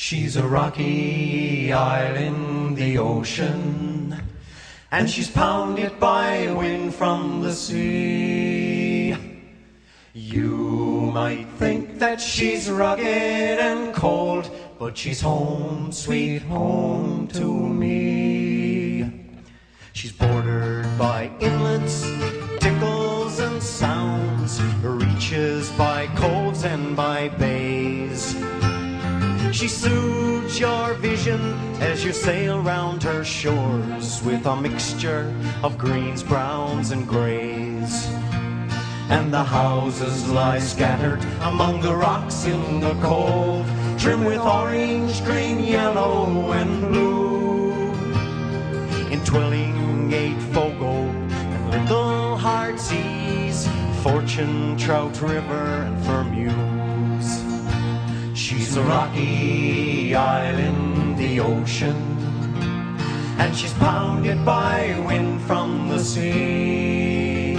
She's a rocky isle in the ocean, and she's pounded by wind from the sea. You might think that she's rugged and cold, but she's home, sweet home to me. She's bordered by inlets, tickles and sounds, reaches by coves and by bays. She soothes your vision as you sail round her shores with a mixture of greens, browns, and greys. And the houses lie scattered among the rocks in the cove, trimmed with orange, green, yellow, and blue. In Twillingate, Fogo, and Little Heart's Ease, Fortune, Trout River, and Fermeuse. She's a rocky isle in the ocean, and she's pounded by wind from the sea.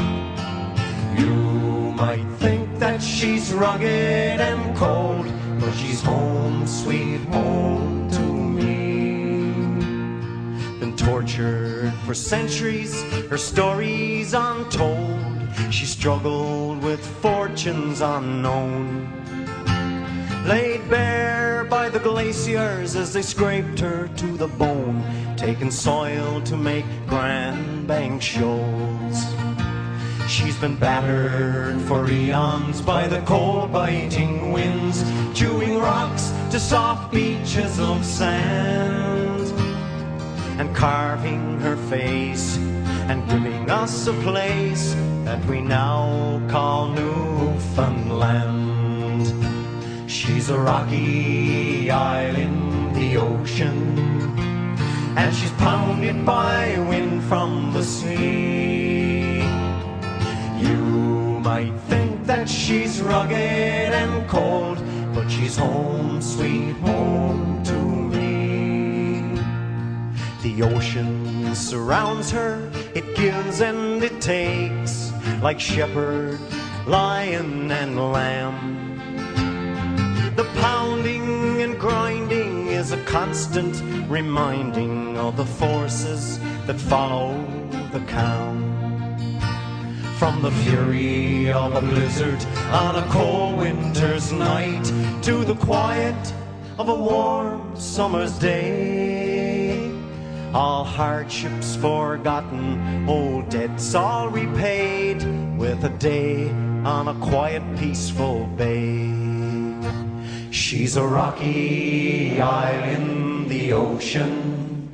You might think that she's rugged and cold, but she's home, sweet home to me. Been tortured for centuries, her stories untold. She struggled with fortunes unknown laid bare by the glaciers as they scraped her to the bone, taking soil to make Grand Bank shoals. She's been battered for eons by the cold biting winds, chewing rocks to soft beaches of sand, and carving her face and giving us a place that we now call Newfoundland. She's a rocky isle in the ocean, and she's pounded by wind from the sea. You might think that she's rugged and cold, but she's home, sweet home to me. The ocean surrounds her, it gives and it takes, like shepherd, lion, and lamb. Constant reminding of the forces that follow the calm. From the fury of a blizzard on a cold winter's night to the quiet of a warm summer's day. All hardships forgotten, old debts all repaid with a day on a quiet, peaceful bay. She's a rocky isle in the ocean,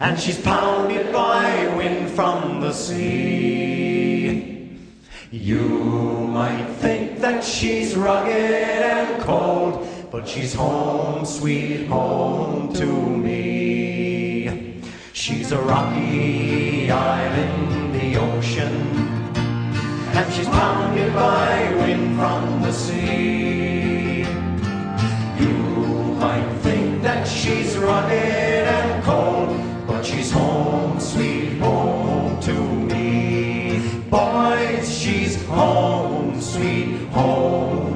and she's pounded by wind from the sea. You might think that she's rugged and cold, but she's home, sweet home to me. She's a rocky isle in the ocean, and she's pounded by wind from the sea. boys, she's home, sweet home.